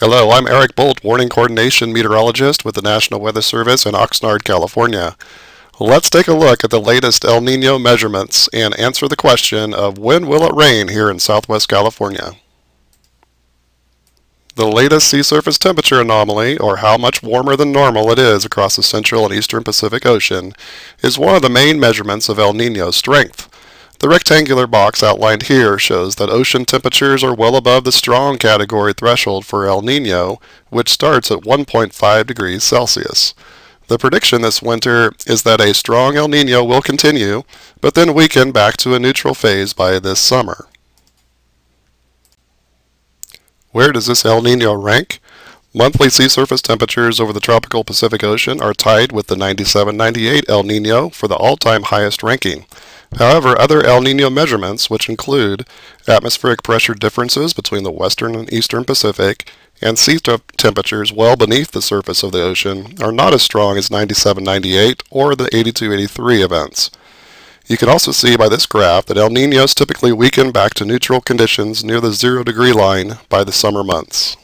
Hello, I'm Eric Boldt, Warning Coordination Meteorologist with the National Weather Service in Oxnard, California. Let's take a look at the latest El Nino measurements and answer the question of when will it rain here in Southwest California. The latest sea surface temperature anomaly, or how much warmer than normal it is across the central and eastern Pacific Ocean, is one of the main measurements of El Nino's strength. The rectangular box outlined here shows that ocean temperatures are well above the strong category threshold for El Nino, which starts at 1.5 degrees Celsius. The prediction this winter is that a strong El Nino will continue, but then weaken back to a neutral phase by this summer. Where does this El Nino rank? Monthly sea surface temperatures over the tropical Pacific Ocean are tied with the 97-98 El Nino for the all-time highest ranking. However, other El Nino measurements, which include atmospheric pressure differences between the western and eastern Pacific and sea temperatures well beneath the surface of the ocean, are not as strong as 97-98 or the 82-83 events. You can also see by this graph that El Ninos typically weaken back to neutral conditions near the zero degree line by the summer months.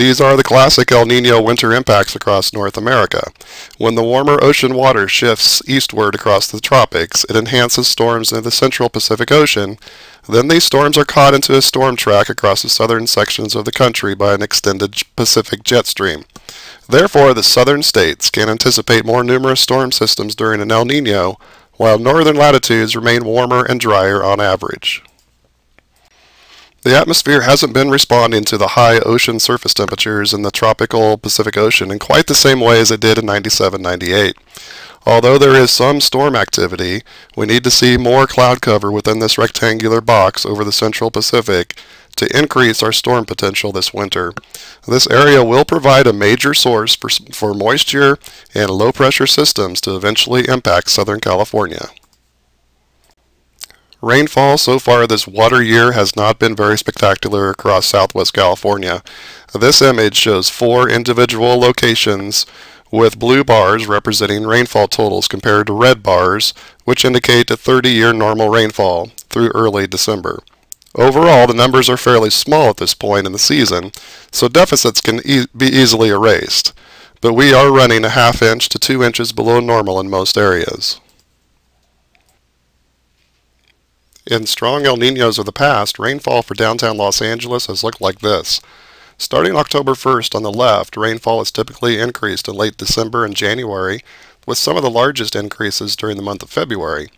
These are the classic El Nino winter impacts across North America. When the warmer ocean water shifts eastward across the tropics, it enhances storms in the central Pacific Ocean. Then these storms are caught into a storm track across the southern sections of the country by an extended Pacific jet stream. Therefore, the southern states can anticipate more numerous storm systems during an El Nino, while northern latitudes remain warmer and drier on average. The atmosphere hasn't been responding to the high ocean surface temperatures in the tropical Pacific Ocean in quite the same way as it did in 97-98. Although there is some storm activity, we need to see more cloud cover within this rectangular box over the central Pacific to increase our storm potential this winter. This area will provide a major source for, for moisture and low pressure systems to eventually impact Southern California. Rainfall so far this water year has not been very spectacular across southwest California. This image shows four individual locations with blue bars representing rainfall totals compared to red bars, which indicate a 30-year normal rainfall through early December. Overall, the numbers are fairly small at this point in the season, so deficits can e be easily erased, but we are running a half inch to two inches below normal in most areas. In strong El Ninos of the past, rainfall for downtown Los Angeles has looked like this. Starting October 1st on the left, rainfall is typically increased in late December and January, with some of the largest increases during the month of February.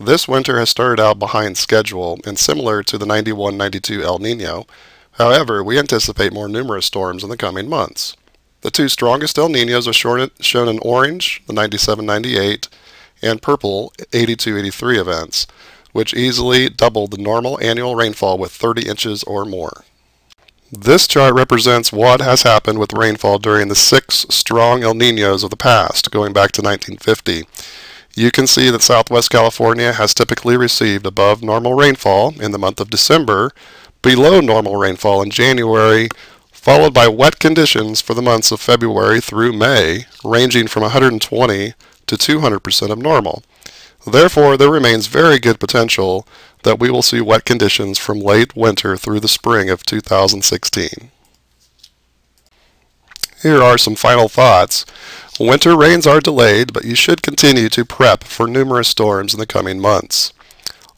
This winter has started out behind schedule and similar to the 91-92 El Nino. However, we anticipate more numerous storms in the coming months. The two strongest El Ninos are shown in orange, the 97-98, and purple, 82-83 events which easily doubled the normal annual rainfall with 30 inches or more. This chart represents what has happened with rainfall during the six strong El Ninos of the past, going back to 1950. You can see that Southwest California has typically received above normal rainfall in the month of December, below normal rainfall in January, followed by wet conditions for the months of February through May, ranging from 120 to 200% of normal. Therefore, there remains very good potential that we will see wet conditions from late winter through the spring of 2016. Here are some final thoughts. Winter rains are delayed, but you should continue to prep for numerous storms in the coming months.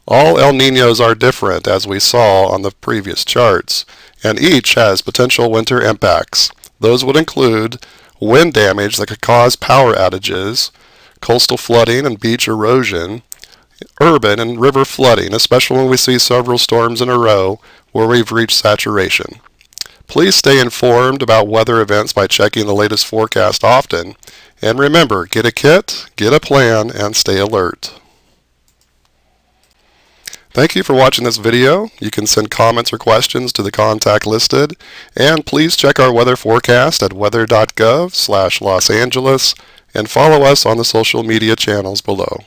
All El Ninos are different, as we saw on the previous charts, and each has potential winter impacts. Those would include wind damage that could cause power outages, coastal flooding and beach erosion, urban and river flooding, especially when we see several storms in a row where we've reached saturation. Please stay informed about weather events by checking the latest forecast often. And remember, get a kit, get a plan, and stay alert. Thank you for watching this video. You can send comments or questions to the contact listed. And please check our weather forecast at weather.gov slash Los Angeles and follow us on the social media channels below.